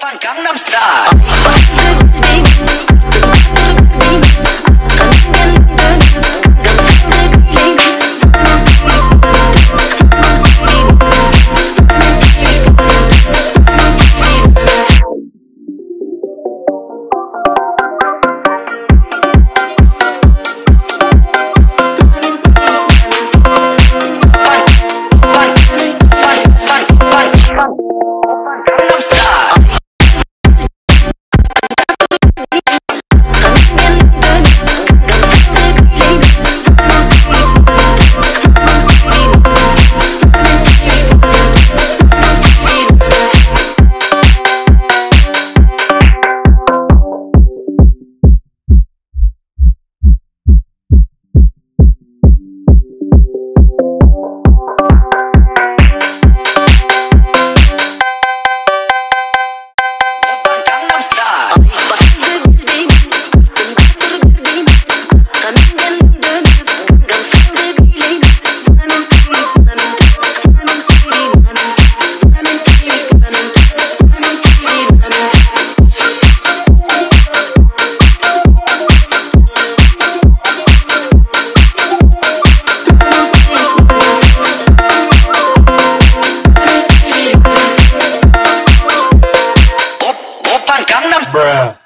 Gangnam Style Bruh.